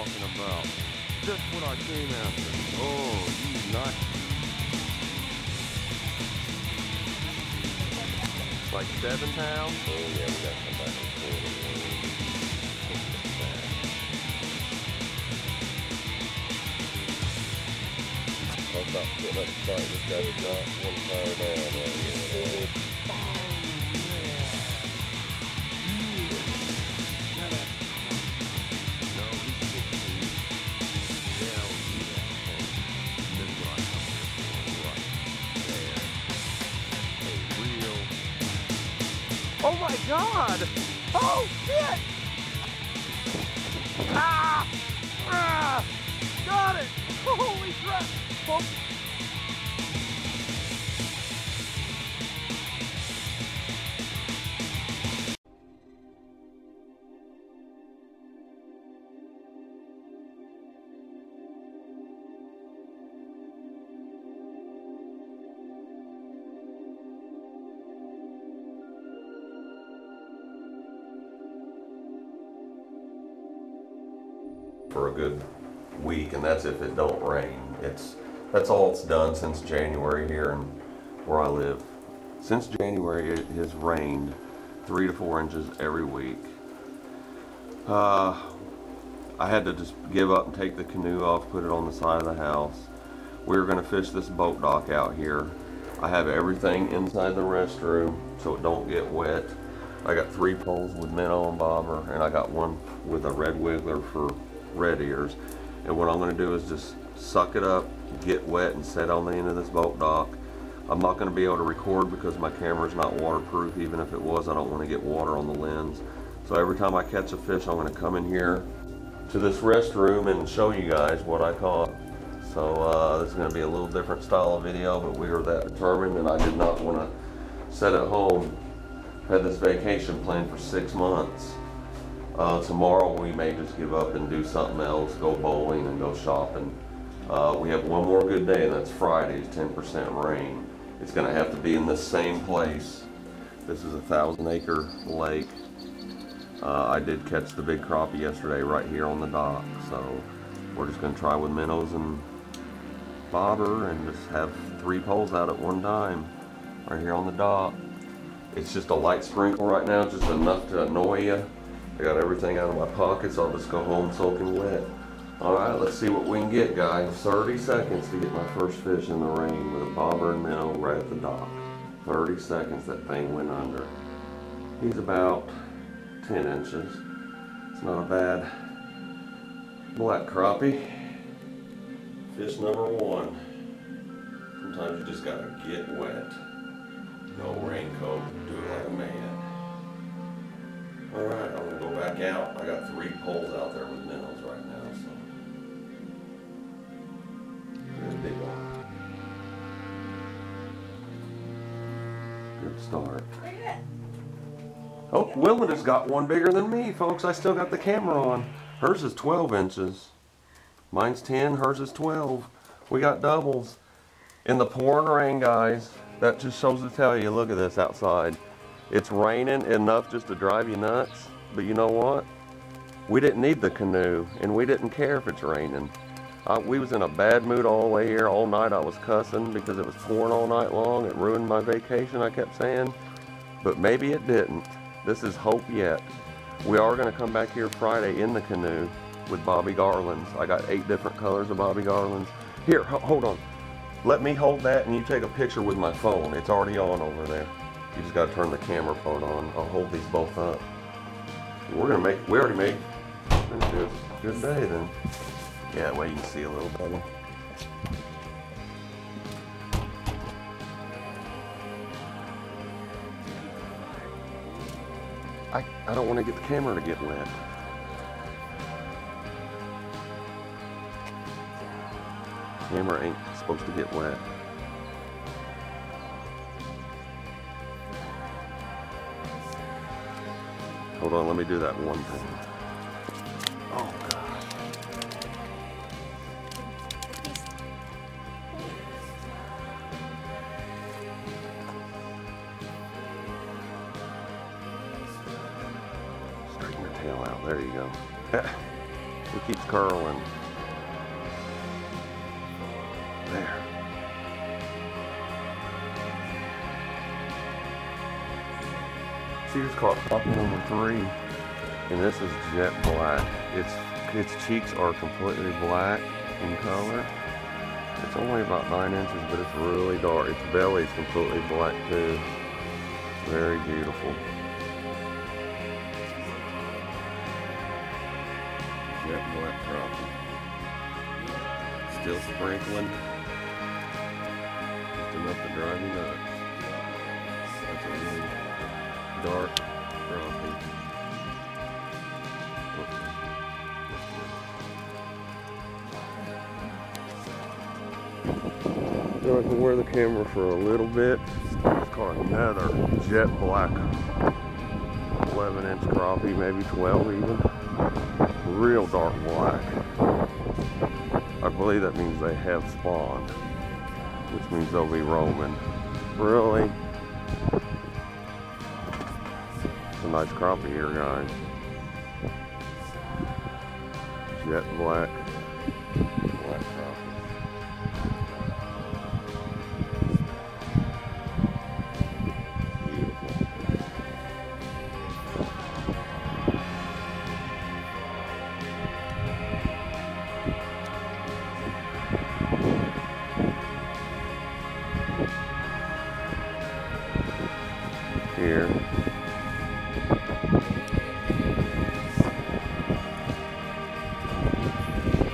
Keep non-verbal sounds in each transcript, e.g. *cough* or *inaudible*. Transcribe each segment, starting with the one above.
talking about. Just what I came after. Oh, you nut. Like seven pounds? Oh yeah, we got some back and forth. I'm about to get another fight. This guy's not one fire down Oh my god! Oh shit! Ah! Ah! Got it! Holy crap! Oh. Since January here and where I live. Since January, it has rained three to four inches every week. Uh, I had to just give up and take the canoe off, put it on the side of the house. We were going to fish this boat dock out here. I have everything inside the restroom so it don't get wet. I got three poles with minnow and bobber, and I got one with a red wiggler for red ears. And what I'm going to do is just suck it up, get wet, and set on the end of this boat dock. I'm not going to be able to record because my camera's not waterproof. Even if it was, I don't want to get water on the lens. So every time I catch a fish, I'm going to come in here to this restroom and show you guys what I caught. So uh, this is going to be a little different style of video, but we were that determined, and I did not want to sit at home. Had this vacation planned for six months. Uh, tomorrow we may just give up and do something else, go bowling and go shopping. Uh, we have one more good day, and that's Friday. It's 10% rain. It's going to have to be in the same place. This is a thousand acre lake. Uh, I did catch the big crappie yesterday right here on the dock, so we're just going to try with minnows and bobber and just have three poles out at one time right here on the dock. It's just a light sprinkle right now, just enough to annoy you. I got everything out of my pockets. I'll just go home soaking wet. All right, let's see what we can get, guys. 30 seconds to get my first fish in the rain with a bobber and minnow right at the dock. 30 seconds, that thing went under. He's about 10 inches. It's not a bad black crappie. Fish number one. Sometimes you just gotta get wet. No raincoat, do it like a man. All right, I'm gonna go back out. I got three poles out there Good start. Oh, Wilderness got one bigger than me, folks. I still got the camera on. Hers is 12 inches. Mine's 10, hers is 12. We got doubles. In the pouring rain, guys, that just shows to tell you, look at this outside. It's raining enough just to drive you nuts, but you know what? We didn't need the canoe, and we didn't care if it's raining. Uh, we was in a bad mood all the way here. All night I was cussing because it was pouring all night long. It ruined my vacation, I kept saying. But maybe it didn't. This is hope yet. We are going to come back here Friday in the canoe with Bobby Garlands. I got eight different colors of Bobby Garlands. Here, hold on. Let me hold that and you take a picture with my phone. It's already on over there. You just got to turn the camera phone on. I'll hold these both up. We're going to make, we already made, good day then. Yeah, that way you can see a little better. I, I don't want to get the camera to get wet. Camera ain't supposed to get wet. Hold on, let me do that one thing. There. Sears caught crappie number three, and this is jet black. Its its cheeks are completely black in color. It's only about nine inches, but it's really dark. Its belly is completely black too. Very beautiful. Jet black crappie. Still sprinkling. Enough to drive nuts. That's a really dark I can wear the camera for a little bit. It's caught another jet black 11 inch crappie, maybe 12 even. Real dark black. I believe that means they have spawned, which means they'll be roaming. Really? It's a nice crappie here, guys. Jet black.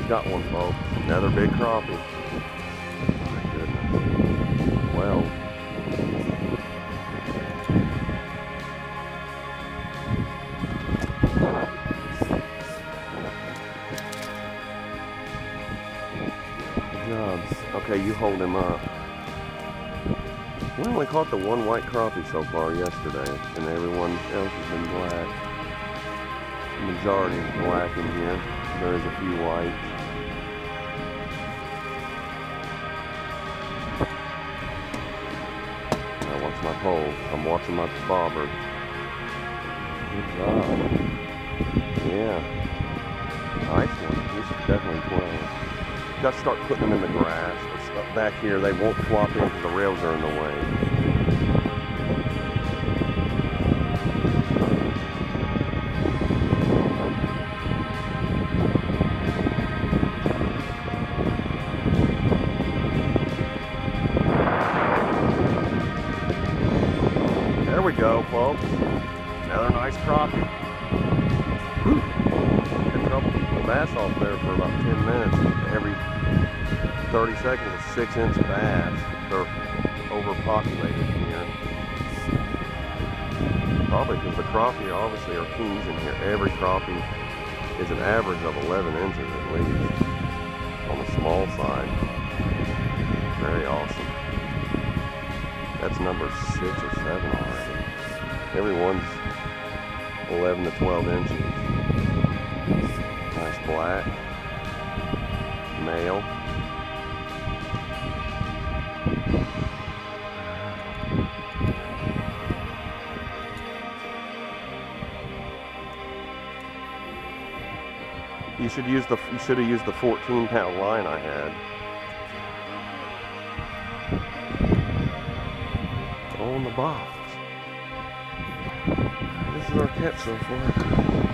Got one, folks. Another big crappie. My goodness. Well. Good job. Okay, you hold him up. We only caught the one white crappie so far yesterday, and everyone else has been black. The majority is black in here. There is a few white. I'm watching my bobber. Good job. Yeah. Nice one. This is definitely 12. Got to start putting them in the grass back here. They won't flop in because the rails are in the way. Six inch bass. They're overpopulated here. Probably because the crappie obviously are kings in here. Every crappie is an average of 11 inches at least on the small side. Very awesome. That's number six or seven already. Everyone's 11 to 12 inches. Nice black. Male. You should use the you should have used the 14 pound line I had. On the box. This is our catch so far.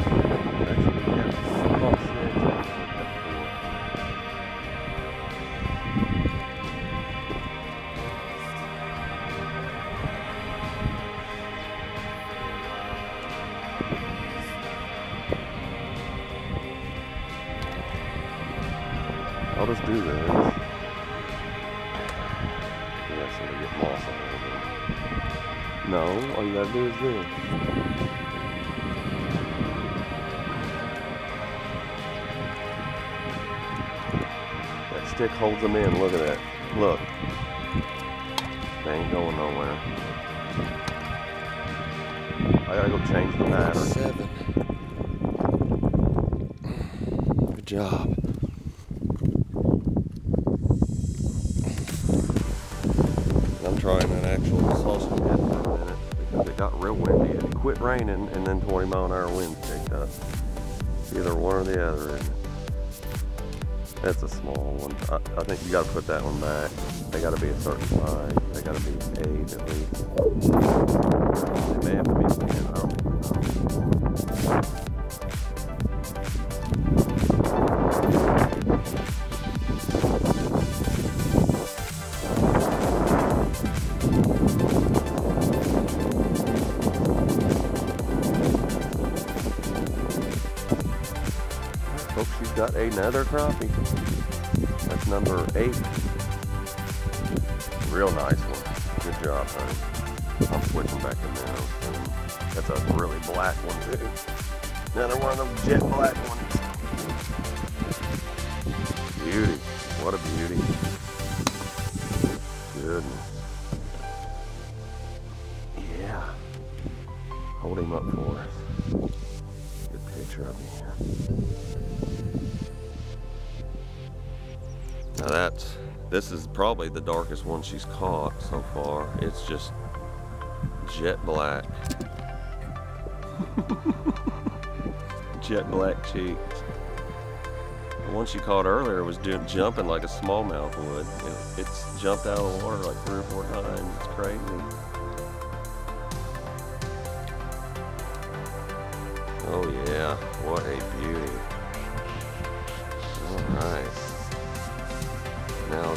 No, all you gotta do is this. That stick holds them in. Look at that. Look. They ain't going nowhere. I gotta go change the pattern. Seven. Good job. Real windy. It quit raining and then 20 mile an hour winds picked up. Either one or the other. It's a small one. I, I think you gotta put that one back. They gotta be a certain size. They gotta be eight at least. Another crappie. That's number eight. Real nice one. Good job, honey. I'm switching back to minnows. That's a really black one, too. Another one of those jet black ones. Beauty. What a beauty. Now that's, this is probably the darkest one she's caught so far. It's just jet black. *laughs* jet black cheeks. The one she caught earlier was doing jumping like a smallmouth would. It, it's jumped out of the water like three or four times. It's crazy. Oh yeah, what a beauty.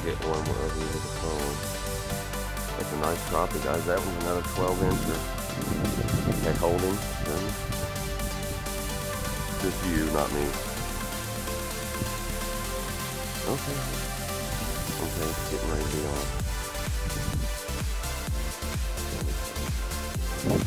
Get one more over the phone. That's a nice crappie, guys. That one's another 12 incher. Okay, holding. Just you, not me. Okay. Okay, it's getting ready to be on.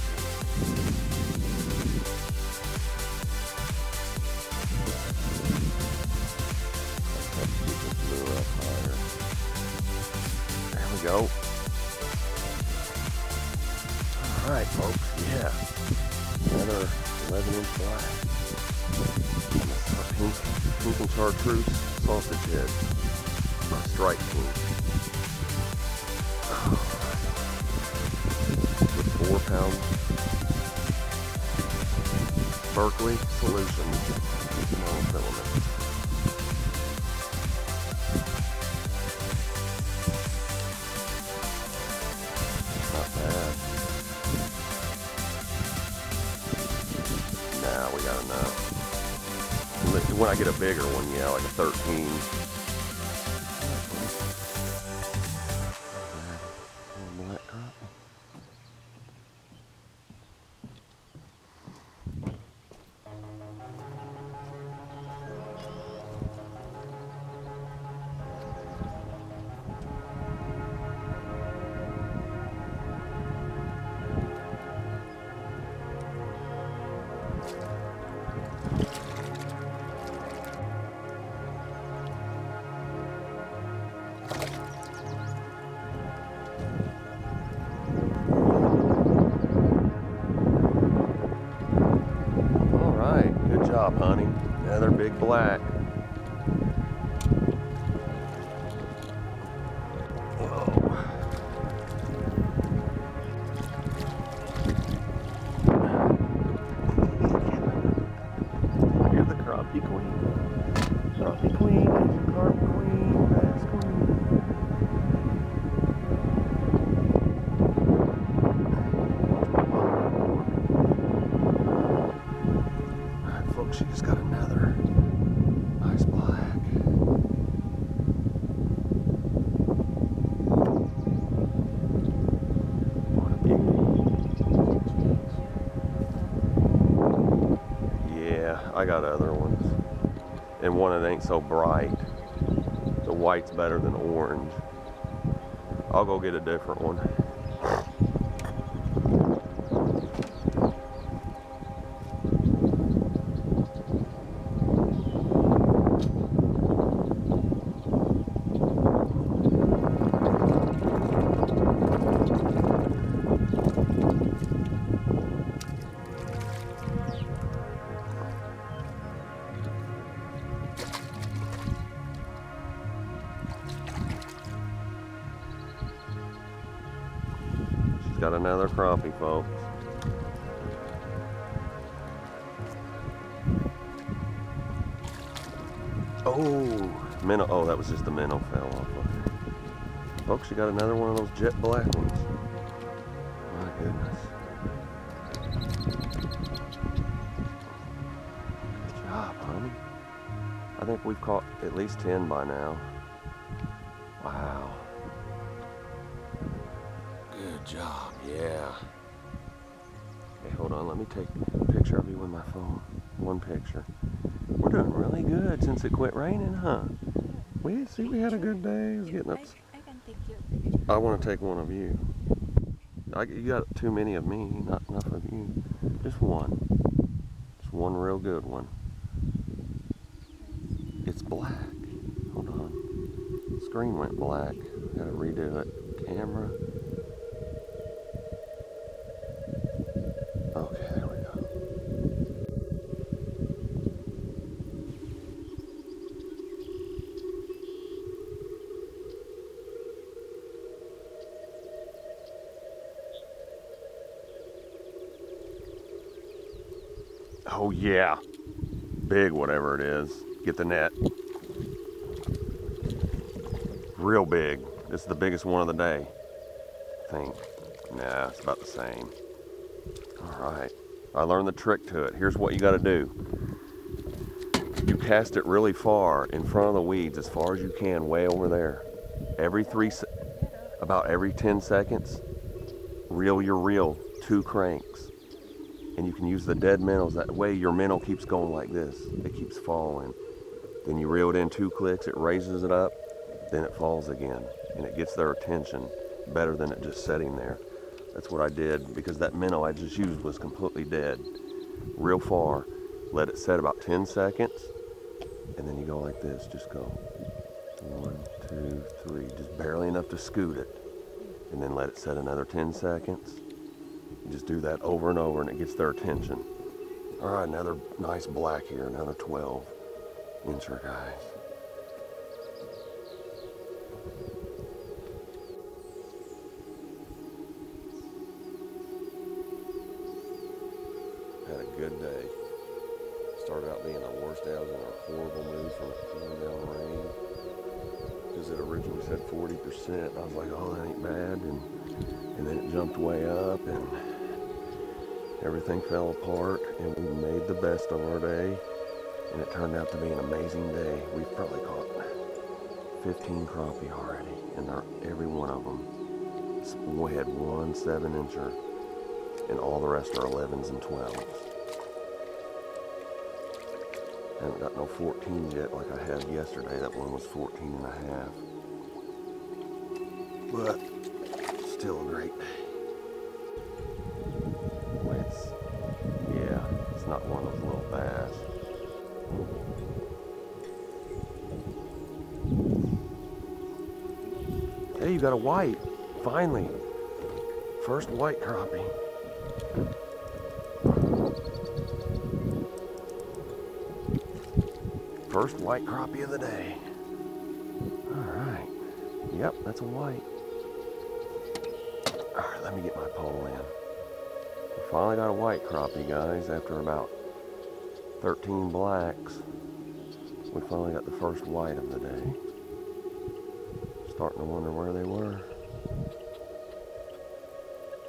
When I get a bigger one, yeah, like a 13. I got other ones. And one that ain't so bright. The white's better than orange. I'll go get a different one. Another crappie, folks. Oh, minnow. Oh, that was just the minnow fell off. Okay. Folks, you got another one of those jet black ones. My goodness. Good job, honey. I think we've caught at least 10 by now. Job, yeah. Hey, hold on, let me take a picture of you with my phone. One picture. We're doing really good since it quit raining, huh? We see we had a good day. It was getting up. I, I can take your picture. I want to take one of you. I, you got too many of me, not enough of you. Just one. Just one real good one. It's black. Hold on. Screen went black. Gotta redo it. Camera. Oh yeah. Big whatever it is. Get the net. Real big. This is the biggest one of the day. I think. Nah, it's about the same. Alright. I learned the trick to it. Here's what you gotta do. You cast it really far in front of the weeds, as far as you can, way over there. Every three, about every 10 seconds, reel your reel, two cranks and you can use the dead minnows. That way your minnow keeps going like this. It keeps falling. Then you reel it in two clicks, it raises it up, then it falls again. And it gets their attention better than it just sitting there. That's what I did because that minnow I just used was completely dead. Real far. Let it set about 10 seconds. And then you go like this. Just go one, two, three. Just barely enough to scoot it. And then let it set another 10 seconds. You just do that over and over and it gets their attention. All right, another nice black here, another 12 incher, guys. Had a good day. Started out being the worst day. I was in a horrible mood from pouring down rain. Because it originally said 40%. I was like, oh, that ain't bad. And, and then it jumped way up and everything fell apart and we made the best of our day. And it turned out to be an amazing day. We've probably caught 15 crappie already and every one of them we had one 7 incher and all the rest are 11s and 12s I haven't got no 14s yet like i had yesterday. That one was 14 and a half. But still a great day got a white. Finally. First white crappie. First white crappie of the day. All right. Yep, that's a white. All right, let me get my pole in. We finally got a white crappie, guys, after about 13 blacks. We finally got the first white of the day. Starting to wonder where they were.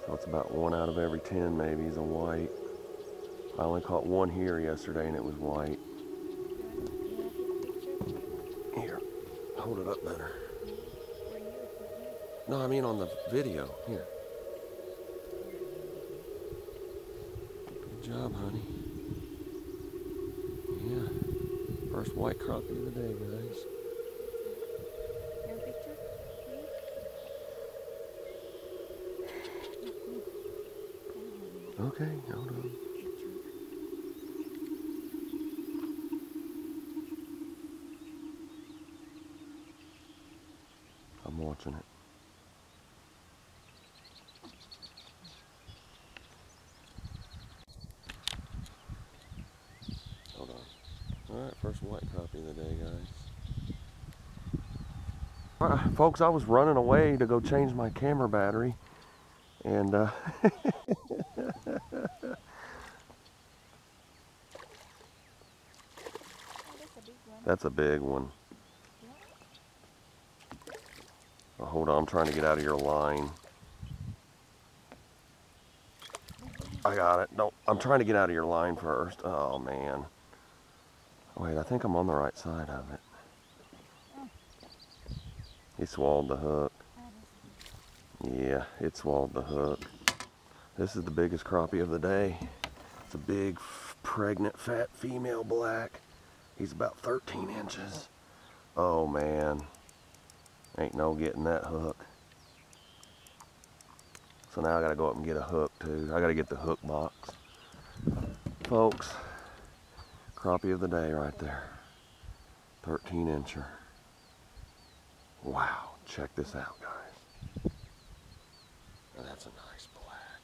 So it's about one out of every 10 maybe is a white. I only caught one here yesterday and it was white. Here, hold it up better. No, I mean on the video. Here. Good job, honey. Yeah. First white crappie of the day, guys. Your picture, please. Okay, hold on. I'm watching it. Hold on. Alright, first white crappie of the day, guys. Folks, I was running away to go change my camera battery. And, uh, *laughs* Oh, that's a big one. Oh, hold on, I'm trying to get out of your line. I got it. Don't. I'm trying to get out of your line first. Oh man. Wait, I think I'm on the right side of it. He swallowed the hook. Yeah, it swallowed the hook. This is the biggest crappie of the day. It's a big, pregnant, fat female black. He's about 13 inches. Oh man. Ain't no getting that hook. So now I gotta go up and get a hook too. I gotta get the hook box. Folks, crappie of the day right there. 13 incher. Wow, check this out guys. That's a nice black.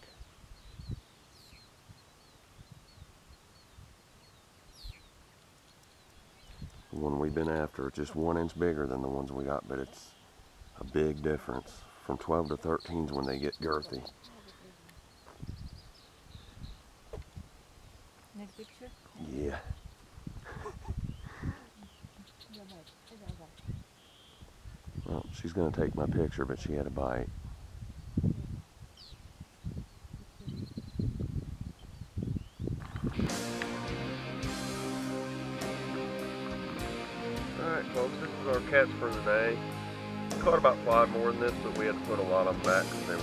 The one we've been after, just one inch bigger than the ones we got, but it's a big difference. From 12 to 13s when they get girthy. Next picture. Yeah. *laughs* Well, she's gonna take my picture, but she had a bite. Cats for the day. Caught about five more than this, but we had to put a lot of them back because they were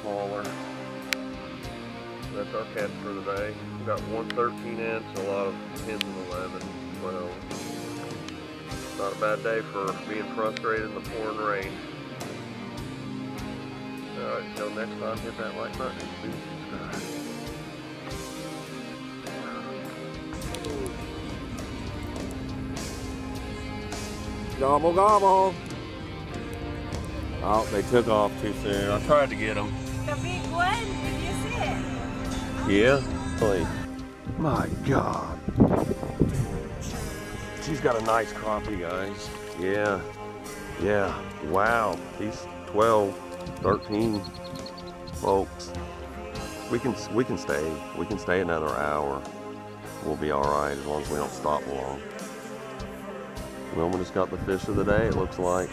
smaller. That's our cats for the day. We got one 13 inch, a lot of 10s and 11, 12. Not a bad day for being frustrated in the pouring rain. Alright, until next time, hit that like button and do subscribe. Gobble gobble. Oh, they took off too soon. I tried to get them. The big one. Did you see it? Yeah. Holy. My God. She's got a nice crappie, guys. Yeah. Yeah. Wow. He's 12, 13, folks. We can we can stay. We can stay another hour. We'll be all right as long as we don't stop long. We just got the fish of the day. It looks like.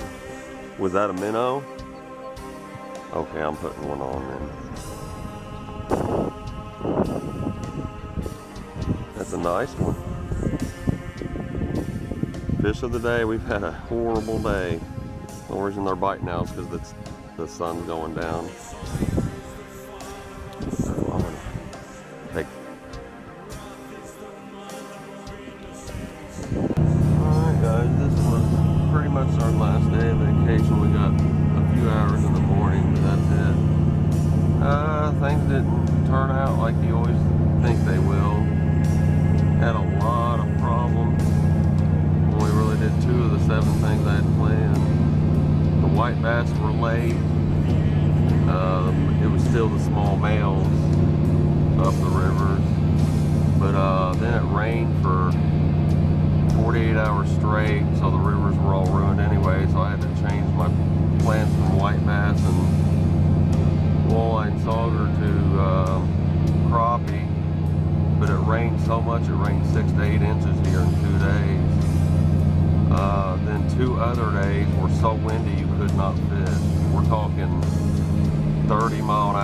Was that a minnow? Okay, I'm putting one on then. That's a nice one. Fish of the day. We've had a horrible day. The only reason they're biting now is because the, the sun's going down. Vacation. We got a few hours in the morning, but that's it. Uh, things didn't turn out like you always think they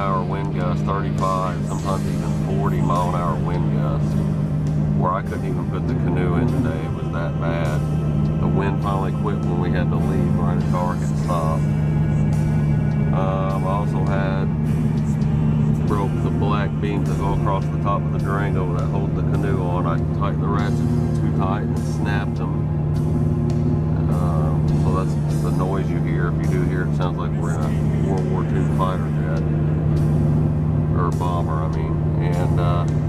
hour wind gusts, 35, sometimes even 40 mile an hour wind gusts where I couldn't even put the canoe in today. It was that bad. The wind finally quit when we had to leave right at dark and stop. Um, I also had broke the black beams that go across the top of the Durango that hold the canoe on. I tightened the ratchet too tight and snapped them. Um, so that's the noise you hear. If you do hear it, sounds like we're in a World War II fighter jet or bomber. I mean, and. Uh,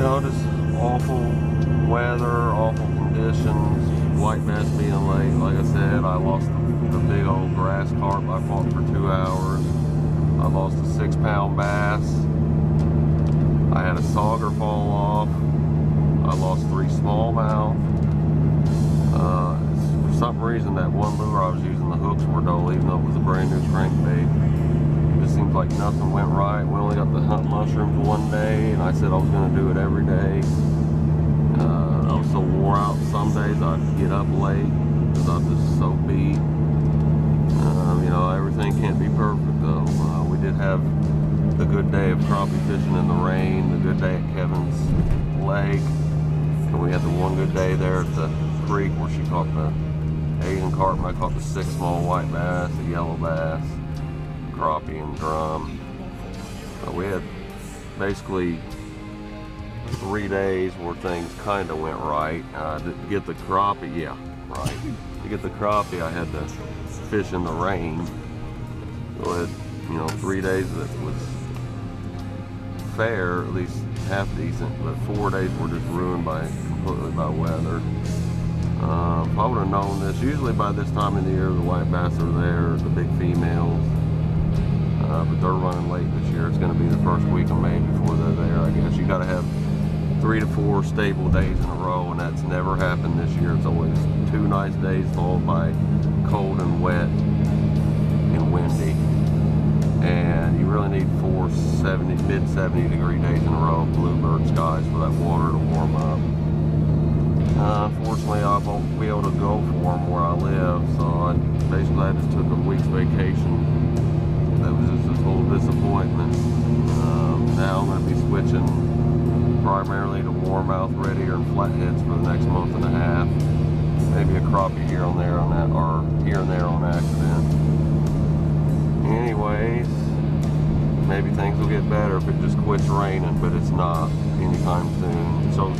you know, just awful weather, awful conditions, white bass being late. Like I said, I lost the, the big old grass carp I fought for two hours. I lost a six pound bass. I had a sauger fall off. I lost three smallmouth. Uh, for some reason, that one lure I was using, the hooks were dull, even though it was a brand new crankbait. Seems like nothing went right. We only got the hunt mushrooms one day, and I said I was going to do it every day. Uh, I was so wore out some days I'd get up late, because I'm just so beat. Um, you know, everything can't be perfect though. Uh, we did have the good day of crappie fishing in the rain, the good day at Kevin's Lake, and we had the one good day there at the creek where she caught the Asian carp. I caught the six small white bass, the yellow bass, crappie, and drum. But we had basically three days where things kind of went right. Uh, to get the crappie, yeah, right. To get the crappie, I had to fish in the rain. So you know, three days that was fair, at least half decent, but four days were just ruined by completely by weather. Uh, if I would have known this, usually by this time of the year, the white bass are there, the big females. Uh, but they're running late this year. It's going to be the first week of May before they're there. I guess you got to have three to four stable days in a row, and that's never happened this year. It's always two nice days followed by cold and wet and windy. And you really need four 70, mid 70 degree days in a row of bluebird skies for that water to warm up. Uh, unfortunately, I won't be able to go for them where I live, so I, basically I just took a week's vacation. That was just a total disappointment. Um, now I'm going to be switching primarily to warmouth ready or flatheads for the next month and a half. Maybe a crappie here and there on that, or here and there on accident. Anyways, maybe things will get better if it just quits raining, but it's not anytime soon. So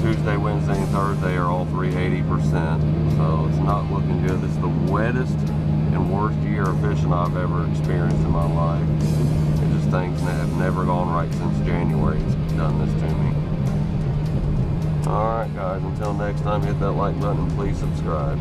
Tuesday, Wednesday, and Thursday are all three 80%. So it's not looking good. It's the wettest worst year of fishing I've ever experienced in my life. It just things that have never gone right since January. It's done this to me. Alright guys, until next time, hit that like button and please subscribe.